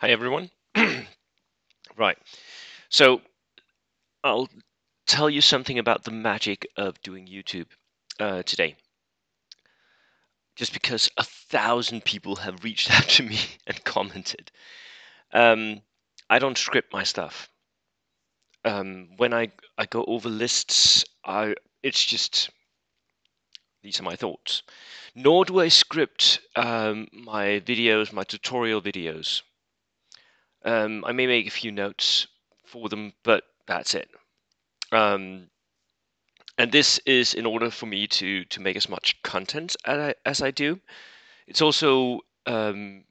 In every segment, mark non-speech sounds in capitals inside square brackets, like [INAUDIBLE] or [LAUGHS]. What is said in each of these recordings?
Hi, everyone. [CLEARS THROAT] right. So I'll tell you something about the magic of doing YouTube uh, today. Just because a thousand people have reached out to me [LAUGHS] and commented. Um, I don't script my stuff. Um, when I, I go over lists, I it's just these are my thoughts. Nor do I script um, my videos, my tutorial videos. Um, I may make a few notes for them, but that's it. Um, and this is in order for me to to make as much content as I, as I do. It's also um,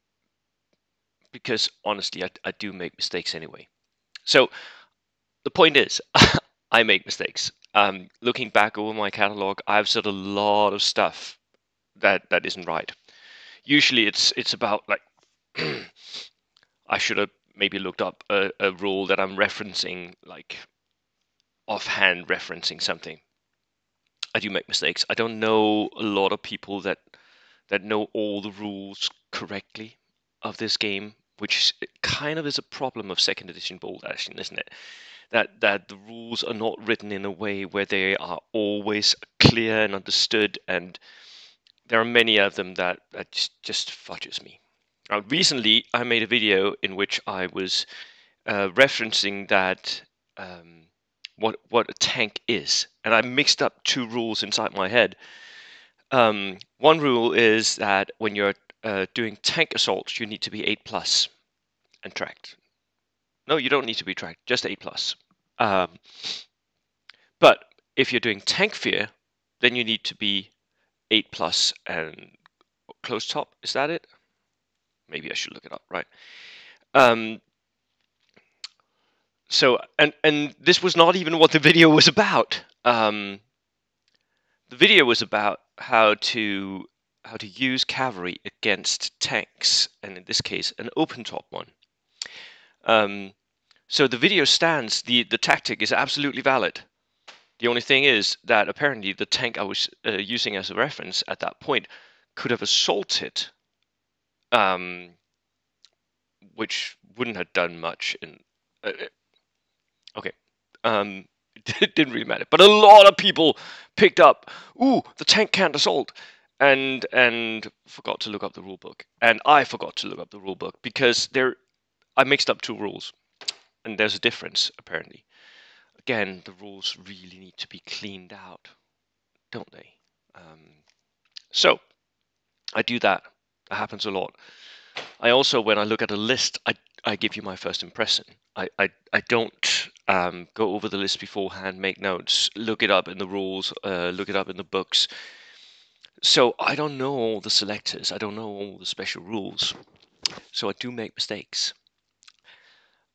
because honestly, I, I do make mistakes anyway. So the point is, [LAUGHS] I make mistakes. Um, looking back over my catalog, I've said a lot of stuff that that isn't right. Usually, it's it's about like [CLEARS THROAT] I should have maybe looked up a, a rule that I'm referencing, like offhand referencing something. I do make mistakes. I don't know a lot of people that that know all the rules correctly of this game, which kind of is a problem of second edition Action, isn't it? That that the rules are not written in a way where they are always clear and understood, and there are many of them that that just, just fudges me. Uh, recently, I made a video in which I was uh, referencing that um, what what a tank is, and I mixed up two rules inside my head. Um, one rule is that when you're uh, doing tank assaults, you need to be eight plus and tracked. No, you don't need to be tracked, just eight plus. Um, but if you're doing tank fear, then you need to be eight plus and close top. Is that it? Maybe I should look it up, right? Um, so, and and this was not even what the video was about. Um, the video was about how to how to use cavalry against tanks, and in this case, an open top one. Um, so the video stands. the The tactic is absolutely valid. The only thing is that apparently the tank I was uh, using as a reference at that point could have assaulted um, which wouldn't have done much in. Uh, uh okay, um, it [LAUGHS] didn't really matter, but a lot of people picked up. Ooh, the tank can't assault, and and forgot to look up the rule book, and I forgot to look up the rule book because there, I mixed up two rules, and there's a difference apparently. Again, the rules really need to be cleaned out, don't they? Um, so I do that. That happens a lot. I also, when I look at a list, I, I give you my first impression. I, I, I don't um, go over the list beforehand, make notes, look it up in the rules, uh, look it up in the books. So I don't know all the selectors, I don't know all the special rules. So I do make mistakes.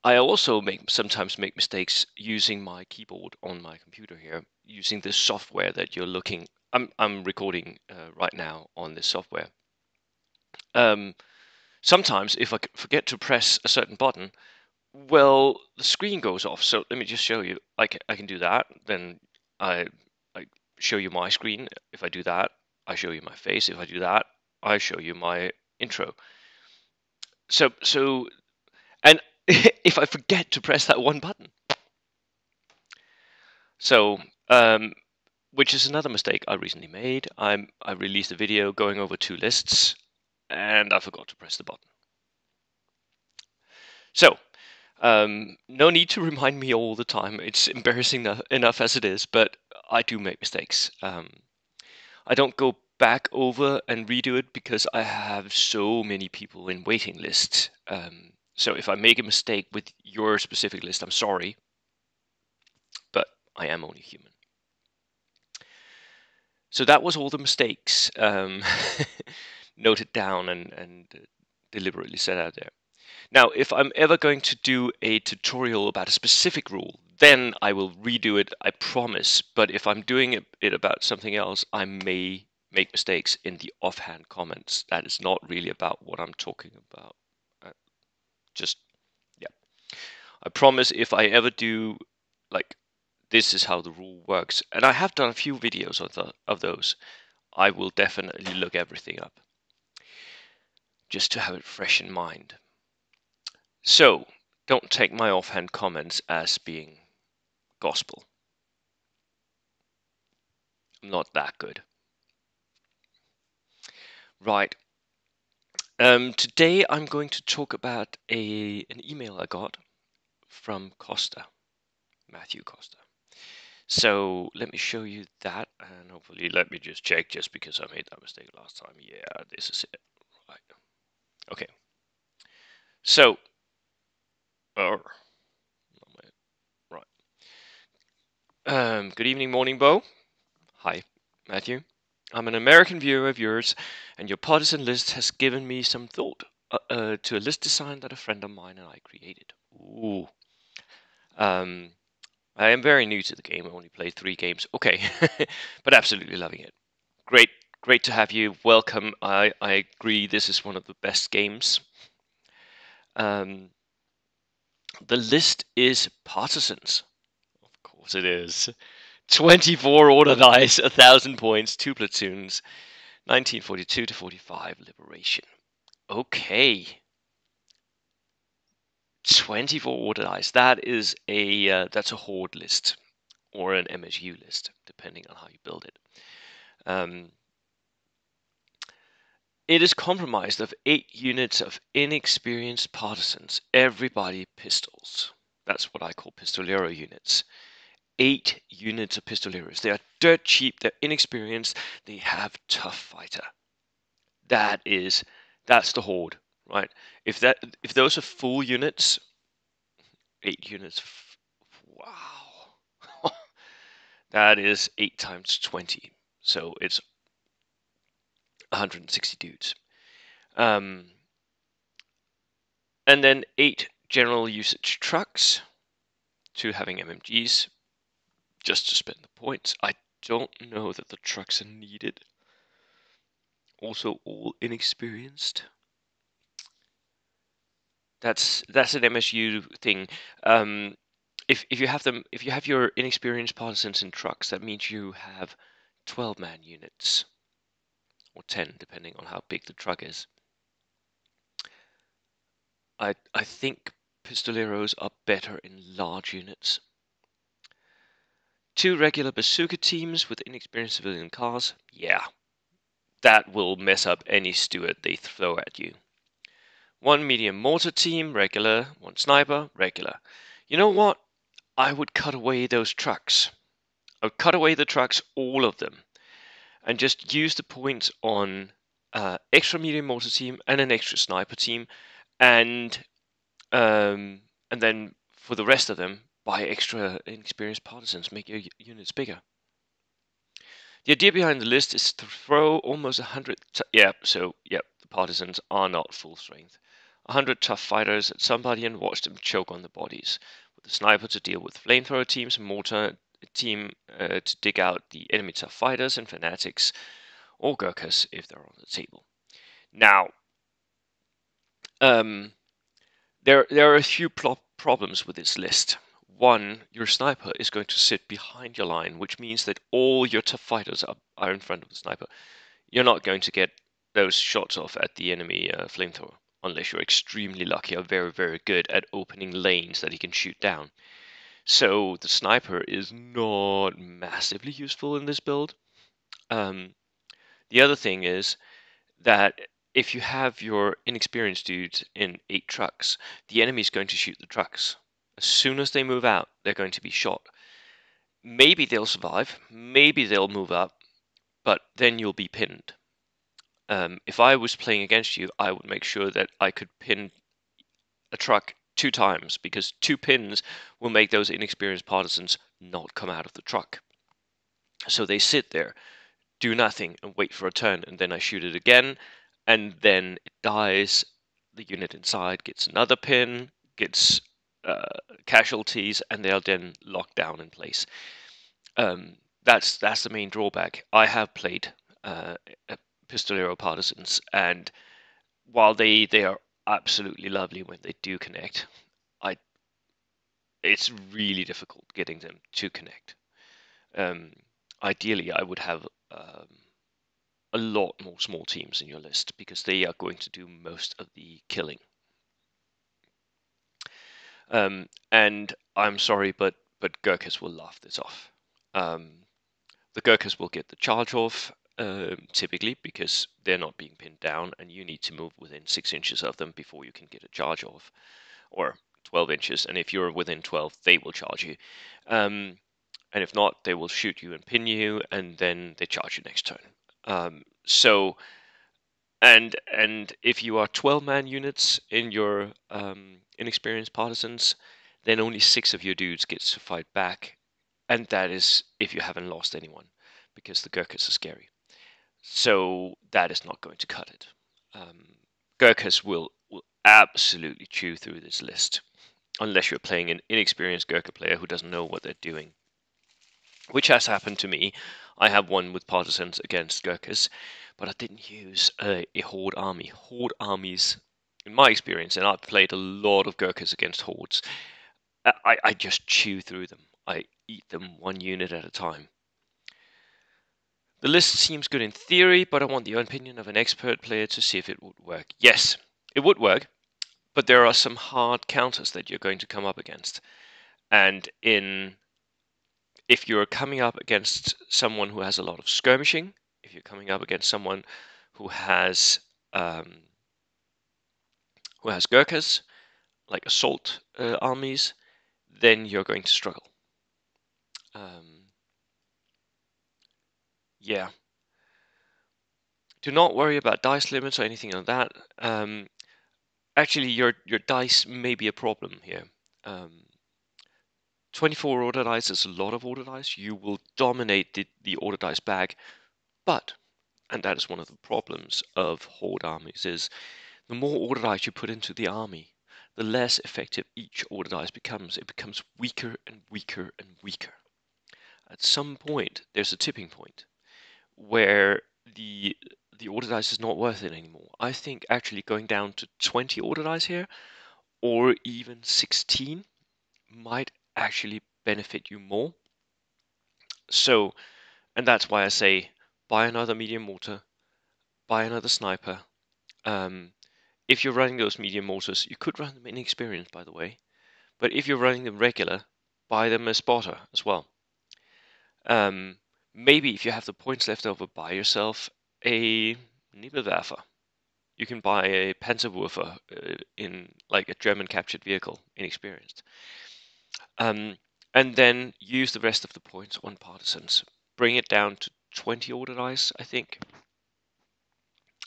I also make sometimes make mistakes using my keyboard on my computer here, using this software that you're looking. I'm I'm recording uh, right now on this software. Um, sometimes if I forget to press a certain button, well, the screen goes off. So let me just show you. I can, I can do that. Then I, I show you my screen. If I do that, I show you my face. If I do that, I show you my intro. So, so, and [LAUGHS] if I forget to press that one button, so, um, which is another mistake I recently made. I'm, I released a video going over two lists and I forgot to press the button. So, um, no need to [LAUGHS] remind me all the time. It's embarrassing enough as it is, but I do make mistakes. Um, I don't go back over and redo it because I have so many people in waiting lists. Um, so if I make a mistake with your specific list, I'm sorry, but I am only human. So that was all the mistakes. [LAUGHS] Um, it down and, and uh, deliberately set out there. Now, if I'm ever going to do a tutorial about a specific rule, then I will redo it, I promise. But if I'm doing it, about something else, I may make mistakes in the offhand comments. That is not really about what I'm talking about. Uh, just, yeah. I promise if I ever do, like, this is how the rule works, and I have done a few videos of, the, of those, I will definitely look everything up just to have it fresh in mind. So, don't take my offhand comments as being gospel. I'm not that good. Right. Um, today I'm going to talk about a an email I got from Costa, Matthew Costa. So let me show you that, and hopefully let me just check, just because I made that mistake last time. Yeah, this is it. Right. Okay. So, uh, right. Um, good evening, morning, Bo. Hi, Matthew. I'm an American viewer of yours, and your partisan list has given me some thought uh, uh, to a list design that a friend of mine and I created. Ooh. Um, I am very new to the game. I only played three games. Okay, [LAUGHS] but absolutely loving it. Great, great to have you. Welcome. I, I agree. This is one of the best games. Um, the list is partisans. Of course it is. 24 order dice, 1,000 points, two platoons, 1942 to 45 liberation. Okay. 24 order dice. That is a uh, that's a horde list or an MSU list, depending on how you build it. Um, it is comprised of eight units of inexperienced partisans, everybody pistols. That's what I call pistolero units eight units of pistoleros. They are dirt cheap, they're inexperienced, they have tough fighter. That is that's the horde, right? If that if those are full units, eight units, wow, [LAUGHS] that is eight times twenty. So it's 160 dudes. Um, and then eight general usage trucks, two having MMGs, just to spend the points. I don't know that the trucks are needed. Also, all inexperienced. That's that's an MSU thing. Um, if if you have them, if you have your inexperienced partisans in trucks, that means you have twelve man units or ten, depending on how big the truck is. I I think pistoleros are better in large units. Two regular bazooka teams with inexperienced civilian cars. Yeah, that will mess up any Stuart they throw at you. One medium mortar team, regular. One sniper, regular. You know what? I would cut away those trucks. I would cut away the trucks, all of them, and just use the points on uh, extra medium mortar team and an extra sniper team, and um, and then for the rest of them, buy extra inexperienced partisans, make your units bigger. The idea behind the list is to throw almost a hundred. Yeah, so yeah, the partisans are not full strength. A hundred tough fighters at somebody and watch them choke on the bodies. With the sniper to deal with flamethrower teams, and mortar team uh, to dig out the enemy tough fighters and fanatics, or Gurkhas if they're on the table. Now, um, there there are a few problems with this list one, your sniper is going to sit behind your line, which means that all your tough fighters are, are in front of the sniper. You're not going to get those shots off at the enemy uh, flamethrower unless you're extremely lucky or very, very good at opening lanes that he can shoot down. So the sniper is not massively useful in this build. Um, the other thing is that if you have your inexperienced dudes in eight trucks, the enemy is going to shoot the trucks as soon as they move out, they're going to be shot. Maybe they'll survive, maybe they'll move up, but then you'll be pinned. Um, if I was playing against you, I would make sure that I could pin a truck two times because two pins will make those inexperienced partisans not come out of the truck. So they sit there, do nothing, and wait for a turn, and then I shoot it again, and then it dies. The unit inside gets another pin, gets uh, casualties, and they're then locked down in place. Um, that's that's the main drawback. I have played uh, Pistolero Partisans, and while they they are absolutely lovely when they do connect, I it's really difficult getting them to connect. Um, ideally, I would have um, a lot more small teams in your list because they are going to do most of the killing Um, and I'm sorry, but but Gurkhas will laugh this off. Um, the Gurkhas will get the charge off uh, typically because they're not being pinned down, and you need to move within six inches of them before you can get a charge off, or 12 inches. And if you're within 12, they will charge you. Um, and if not, they will shoot you and pin you, and then they charge you next turn. Um, so, and and if you are 12 man units in your um, inexperienced partisans, then only six of your dudes gets to fight back, and that is if you haven't lost anyone, because the Gurkhas are scary. So that is not going to cut it. Um, Gurkhas will will absolutely chew through this list, unless you're playing an inexperienced Gurkha player who doesn't know what they're doing which has happened to me. I have won with partisans against Gurkhas, but I didn't use a, a horde army. Horde armies, in my experience, and I've played a lot of Gurkhas against hordes, I, I just chew through them. I eat them one unit at a time. The list seems good in theory, but I want the opinion of an expert player to see if it would work. Yes, it would work, but there are some hard counters that you're going to come up against. And in if you're coming up against someone who has a lot of skirmishing, if you're coming up against someone who has um, who has Gurkhas, like assault uh, armies, then you're going to struggle. Um, yeah. Do not worry about dice limits or anything like that. Um, actually, your your dice may be a problem here. Um, 24 order dice is a lot of order dice. You will dominate the, the order dice bag. But, and that is one of the problems of horde armies, is the more order dice you put into the army, the less effective each order dice becomes. It becomes weaker and weaker and weaker. At some point, there's a tipping point where the the order dice is not worth it anymore. I think actually going down to 20 order dice here, or even 16, might actually benefit you more. So, and that's why I say buy another medium mortar, buy another sniper. Um, if you're running those medium mortars, you could run them inexperienced, by the way. But if you're running them regular, buy them as spotter as well. Um, maybe if you have the points left over, buy yourself a Nebelwerfer. You can buy a Panzerwerfer uh, in like a German captured vehicle, inexperienced um, and then use the rest of the points on partisans. Bring it down to 20 order dice, I think.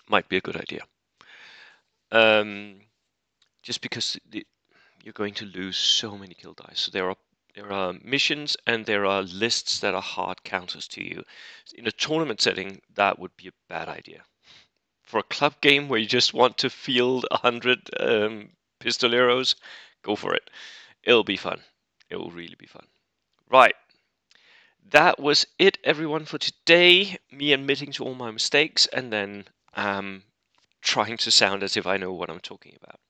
Might be a good idea. Um, just because the, you're going to lose so many kill dice. So there are there are missions and there are lists that are hard counters to you. In a tournament setting, that would be a bad idea. For a club game where you just want to field 100 um, pistoleros, go for it. It'll be fun. It will really be fun. Right. That was it, everyone, for today. Me admitting to all my mistakes and then um, trying to sound as if I know what I'm talking about.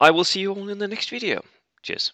I will see you all in the next video. Cheers.